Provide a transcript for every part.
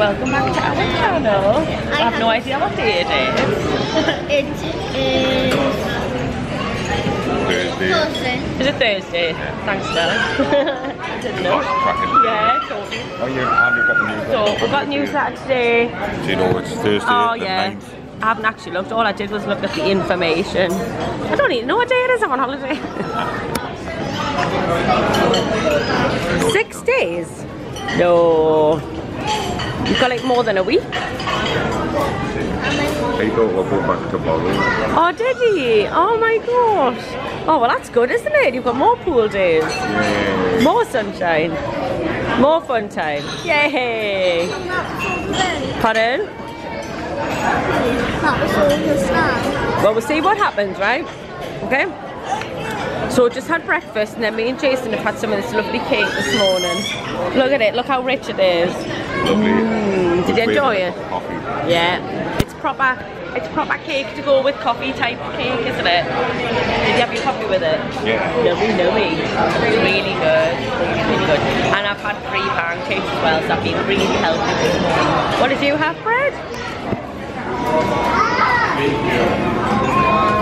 welcome back to our channel. I, I have no idea what day it is. It is Thursday. Thursday. Is it Thursday? Thanks, Dad. I didn't know. Lost tracking. Yeah, totally. Oh, you haven't got the news. So, we've got news out today. Do you know it's Thursday Oh, yeah. 9th? I haven't actually looked. All I did was look at the information. I don't even know what day it is. I'm on holiday. Six days? No. You've got like more than a week. He thought we'll go back tomorrow. Oh, did he? Oh my gosh. Oh, well, that's good, isn't it? You've got more pool days, Yeah. more sunshine, more fun time. Yay! Pardon? Not so the sun. Well, we'll see what happens, right? Okay? So just had breakfast and then me and Jason have had some of this lovely cake this morning. Look at it, look how rich it is. Lovely. Mm, did you enjoy it? Coffee. Yeah. It's proper, it's proper cake to go with coffee type cake, isn't it? Did you have your coffee with it? Yeah. Yummy, yummy. It's really good, really, really good. And I've had three pancakes as well, so I've been really healthy this morning. What did you have, Fred?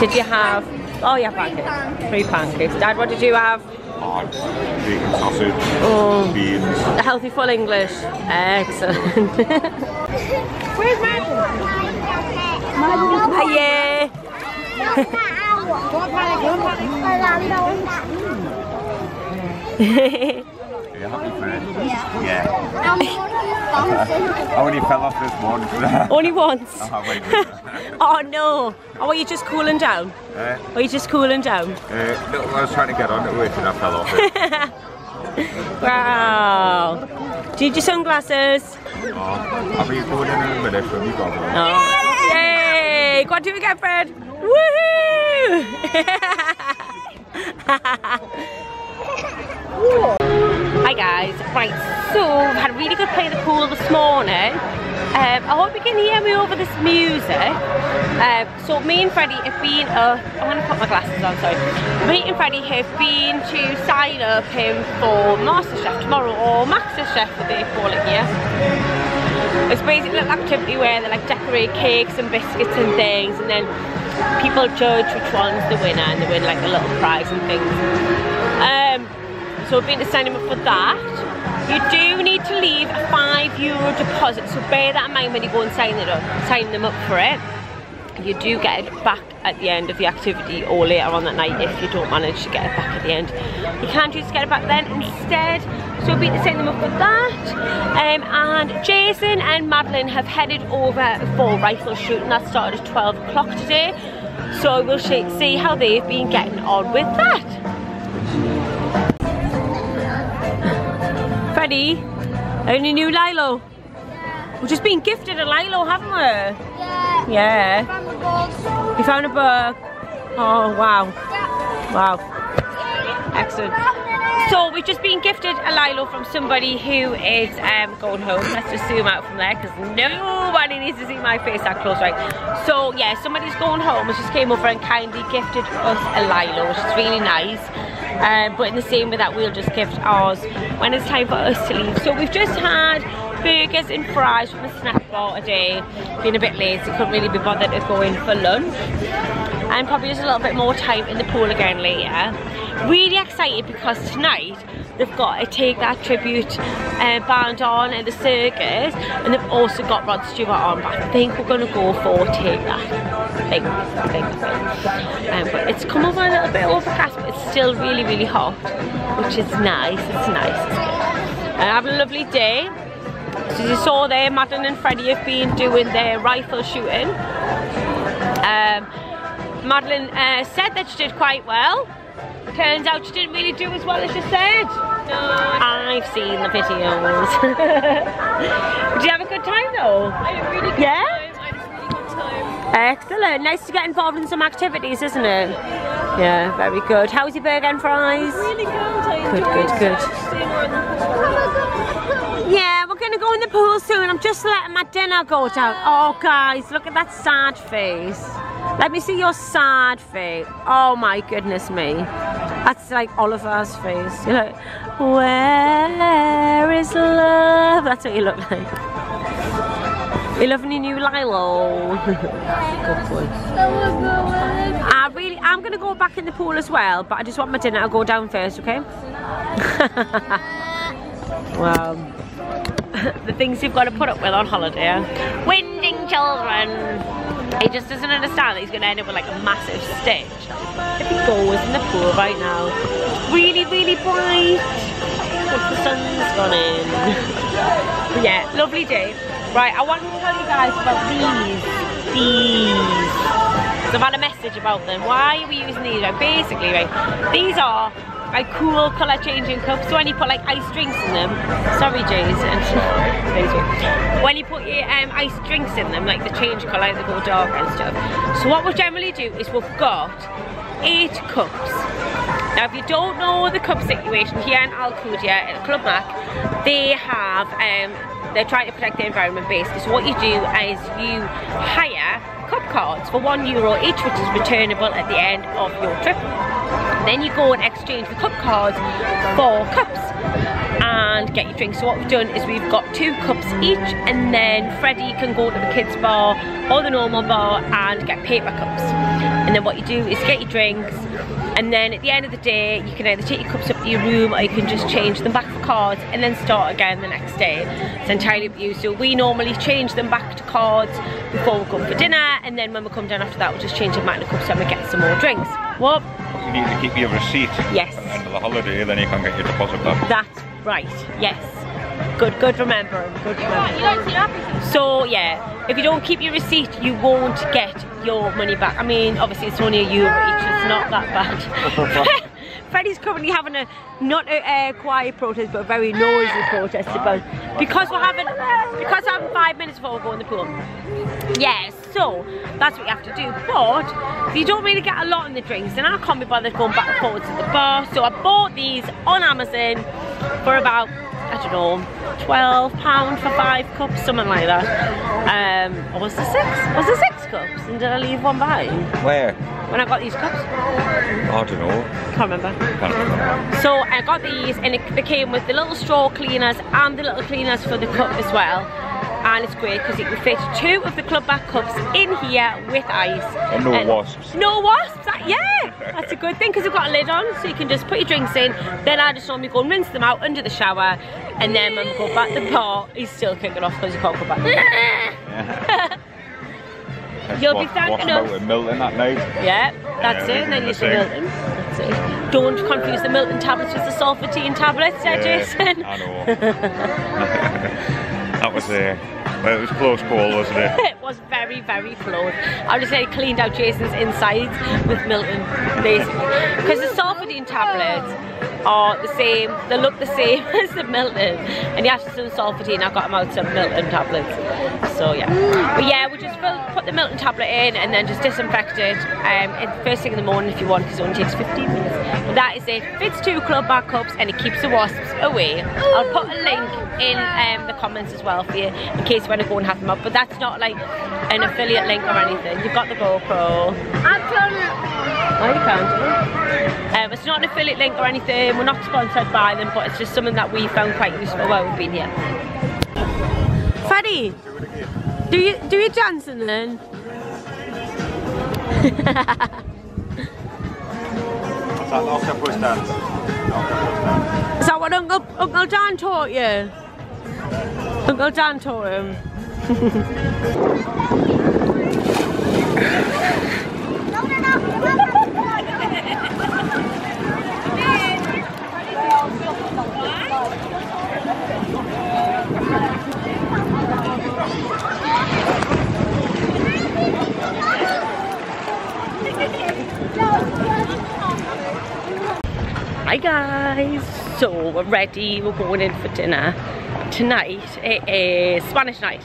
Did you have, oh yeah, pancakes. pancakes. Three pancakes. Dad, what did you have? Oh, bacon sausage, Oh. beans. A healthy full English. Excellent. Where's Madeline? Hiya. You happy friend? Yeah. Yeah. I'm only fell off this one. Only once. Oh, wait, wait. Oh no. Oh, are you just cooling down? Uh, Are you just cooling down? uh, no, I was trying to get onto it and I fell off it. Wow. Do you need your sunglasses? Oh, I'll be going in a minute when we go. Oh. Yay! Go on, do it again, Fred. Woohoo! Hi guys, right, so we had a really good play the pool this morning. Um, I hope you can hear me over this music. Um, so me and Freddie have been, uh, I'm to put my glasses on, sorry. Me and Freddie have been to sign up him for MasterChef tomorrow, or MasterChef what they call it here. It's basically a little activity where they like decorate cakes and biscuits and things and then people judge which one's the winner and they win like a little prize and things. Um, so we've been to sign him up for that. You do need to leave a five euro deposit, so bear that in mind when you go and sign it up, sign them up for it. You do get it back at the end of the activity or later on that night if you don't manage to get it back at the end. You can choose to get it back then instead. So we'll be sign them up for that. Um, and Jason and Madeline have headed over for rifle shooting. That started at 12 o'clock today. So we'll see how they've been getting on with that. Freddie, any new Lilo? We've just been gifted a Lilo, haven't we? Yeah. Yeah. You found a book. Oh, wow. Wow. Excellent. So we've just been gifted a Lilo from somebody who is um, going home. Let's just zoom out from there because nobody needs to see my face that close, right? So yeah, somebody's going home. Has just came over and kindly gifted us a Lilo, which is really nice. Um, but in the same way that we'll just gift ours when it's time for us to leave. So we've just had burgers and fries from the snack bar today. Been a bit lazy, couldn't really be bothered to go in for lunch. And probably just a little bit more time in the pool again later. Really excited because tonight they've got a Take That Tribute uh, band on at the circus and they've also got Rod Stewart on but I think we're going to go for Take That. Um, but it's come over a little bit overcast but it's still really really hot which is nice, it's nice. And have a lovely day. So as you saw there, Madeline and Freddie have been doing their rifle shooting. Um, Madeline uh, said that she did quite well. Turns out she didn't really do as well as she said. I've seen the videos. did you have a good time though? I had a really good Yeah? time. I had a really good time. Excellent. Nice to get involved in some activities, isn't it? Yeah, very good. How was your burger and fries? Really good. I Good, good, good. staying more in the Yeah, we're gonna go in the pool soon. I'm just letting my dinner go down. Oh, guys, look at that sad face. Let me see your sad face. Oh my goodness me. That's like Oliver's face. You're like, where is love? That's what you look like. You loving your new Lilo? I really, I'm gonna go back in the pool as well, but I just want my dinner to go down first, okay? wow. the things you've got to put up with on holiday. Winding children. He just doesn't understand that he's gonna end up with like a massive stitch. If he goes in the pool right now, it's really, really bright. Because the sun's gone in. but yeah, lovely day. Right, I want to tell you guys about these. These. So I've had a message about them. Why are we using these? Right, basically, right, these are like cool colour changing cups. So when you put like ice drinks in them, sorry Jason, when you put your um, ice drinks in them, like the change colour, they go dark and stuff. So what we'll generally do is we've got eight cups. Now if you don't know the cup situation here in Alcudia at Club Mac, they have, um, they're trying to protect the environment basically. So what you do is you hire cup cards for one euro each which is returnable at the end of your trip. Then you go and exchange the cup cards for cups and get your drinks. So what we've done is we've got two cups each and then Freddie can go to the kids bar or the normal bar and get paper cups. And then what you do is get your drinks and then at the end of the day you can either take your cups up to your room or you can just change them back for cards and then start again the next day. It's entirely up to you. So we normally change them back to cards before we come for dinner and then when we come down after that we'll just change them back to cups and we get some more drinks. What? You need to keep your receipt Yes. at the end of the holiday, then you can get your deposit back. That's right, yes. Good, good remembering, good remembering. So yeah, if you don't keep your receipt, you won't get your money back. I mean, obviously it's only a euro each, it's not that bad. Freddie's currently having a, not a uh, quiet protest, but a very noisy protest about, because we're having, because we're having five minutes before we go in the pool. Yes, so that's what you have to do. But you don't really get a lot in the drinks, and I can't be bothered going back and forwards to the bar. So I bought these on Amazon for about, I don't know, 12 pound for five cups, something like that. Um, or was there six? Was there six cups? And did I leave one behind Where? When I got these cups? I don't know. Can't remember. Can't remember. So I got these and it, they came with the little straw cleaners and the little cleaners for the cup as well. And it's great because you can fit two of the Club Mac cups in here with ice. And no wasps. No wasps, that- yeah. That's a good thing because you've got a lid on so you can just put your drinks in. Then I just normally go and rinse them out under the shower. And then when we go back to the bar, he's still kicking off because you can't go back. You'll be thanking wash 'em out us. with Milton that night. Yeah, that's Yeah, it. And then you see Milton. That's it. Don't confuse the Milton tablets with the sulfatine tablets, yeah, Jason. I know. that was a, well, it was close call, wasn't it? it was very, very close. I just say cleaned out Jason's insides with Milton, basically. Because the sulfatine tablets are the same, they look the same as the Milton. And you have some sulfatine, I got them out some Milton tablets. So yeah. But yeah, we just fill, put the Milton tablet in and then just disinfect it um, first thing in the morning if you want, because it only takes 15 minutes. But that is it. Fits two Club Mac cups and it keeps the wasps away. I'll put a link in um, the comments as well for you in case you want to go and have them up. But that's not like an affiliate link or anything. You've got the GoPro. I'm trying to. Oh, you can't. Um, it's not an affiliate link or anything. We're not sponsored by them, but it's just something that we found quite useful while we've been here. Freddie, do you do you dancing then? Is that what Uncle Uncle Dan taught you? Uncle Dan taught him. Hi guys, so we're ready, we're going in for dinner. Tonight it is Spanish night.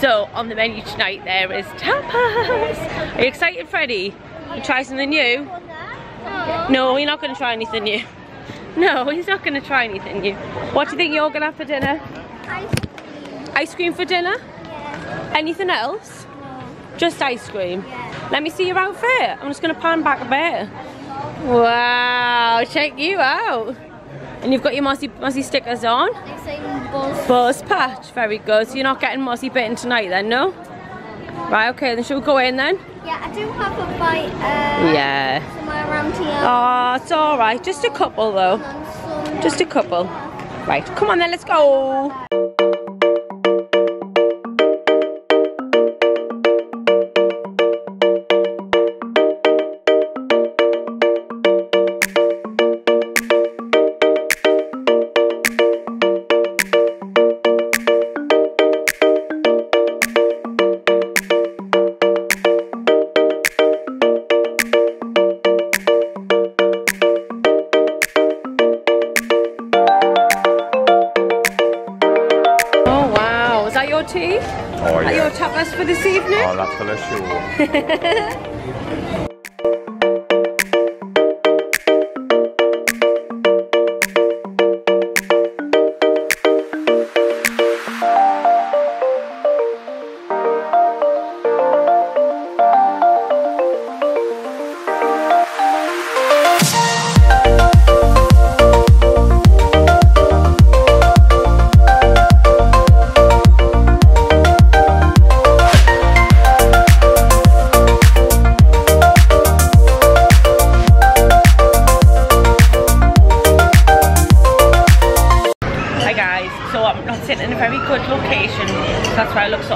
So on the menu tonight there is tapas. Are you excited Freddie? To try something new? No, you're not going to try anything new. No, he's not going to try anything new. What do you think you're going to have for dinner? Ice cream Ice cream for dinner? Anything else? No. Just ice cream? Let me see your outfit. I'm just going to pan back a bit. Wow, check you out. And you've got your Mossy, Mossy stickers on. Buzz. Buzz patch, very good. So you're not getting mossy bitten tonight then, no? Right, okay, then should we go in then? Yeah, I do have a bite uh, Yeah. somewhere around here. Oh, it's alright. Just a couple though. Just a couple. Right, come on then, let's go. For this evening? Oh, that's for the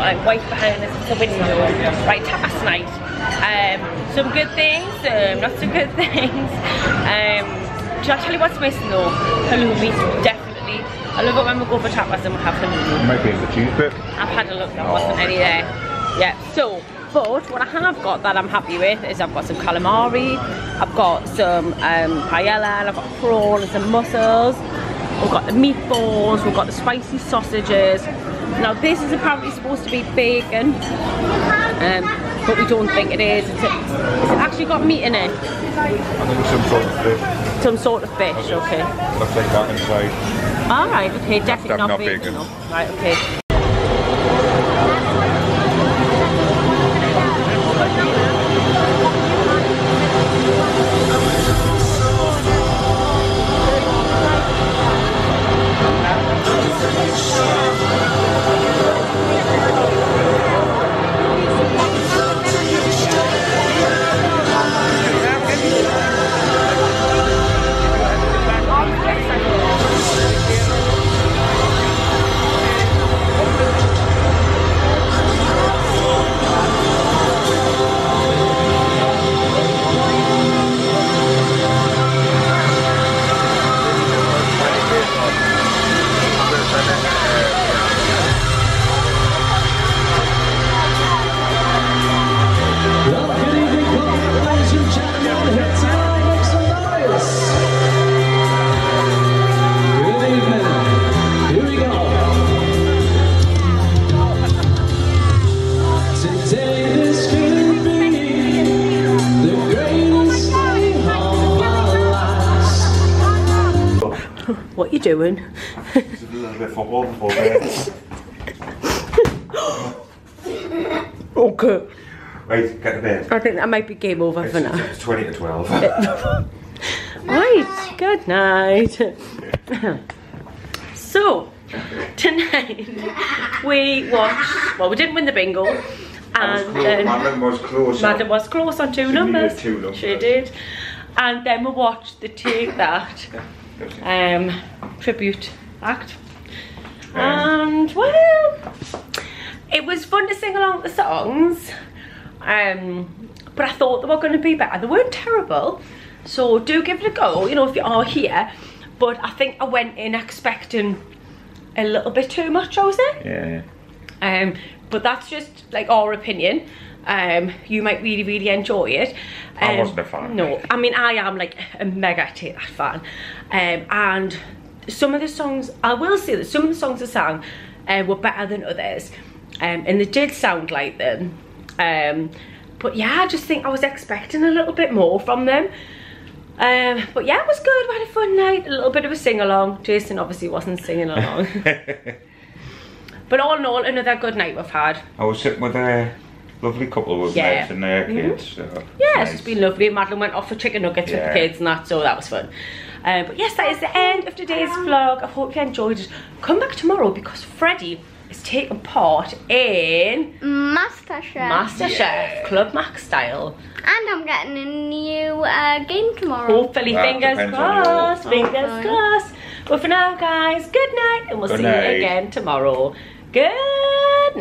I look sort of like white behind the window. Right, tapas night. Um, some good things, um, not so good things. Um, shall I tell you what's missing though? Halloumi, definitely. I love it when we go for tapas and we have halloumi. Might be in the cheese bit. I've had a look, there wasn't any there. Yeah, so, but what I have got that I'm happy with is I've got some calamari, I've got some um, paella, and I've got prawn and some mussels. We've got the meatballs, we've got the spicy sausages. Now this is apparently supposed to be bacon, um, but we don't think it is. It's, it's actually got meat in it. I think some sort of fish. Some sort of fish, okay. Looks like that inside. Alright, okay, Definitely not, not bacon. bacon. Right, okay. Doing? Just a little bit of football before. Okay. Right, get to bed. I think that might be game over for now. It's 20 to 12. Right, good night. so, tonight we watched, well, we didn't win the bingo. And then um, Madeline was close. Madam uh, was close on two She numbers. needed two numbers. She did. And then we watched the Take That um, tribute act. And well, it was fun to sing along the songs. Um, but I thought they were going to be better. They weren't terrible. So do give it a go, you know, if you are here. But I think I went in expecting a little bit too much, I was it? Yeah. Um, but that's just like our opinion. Um, you might really, really enjoy it. Um, I wasn't a fan. No, I mean I am like a mega That fan. Um, and some of the songs, I will say that some of the songs they sang uh, were better than others. Um, and they did sound like them. Um, but yeah, I just think I was expecting a little bit more from them. Um, but yeah, it was good. We had a fun night. A little bit of a sing along. Jason obviously wasn't singing along. but all in all, another good night we've had. I was sitting with a lovely couple of Yeah. mates and their kids. So Yeah, nice. it's been lovely. Madeline went off for chicken nuggets with the kids and that, so that was fun. Um, but yes, that is the end of today's vlog. I hope you enjoyed it. Come back tomorrow because Freddie is taking part in MasterChef. MasterChef Club Mac's style. and I'm getting a new uh, game tomorrow. Hopefully, Well, fingers depends on your- crossed, fingers Hopefully. crossed. But for now, guys, good night, and we'll Good see night. you again tomorrow. Good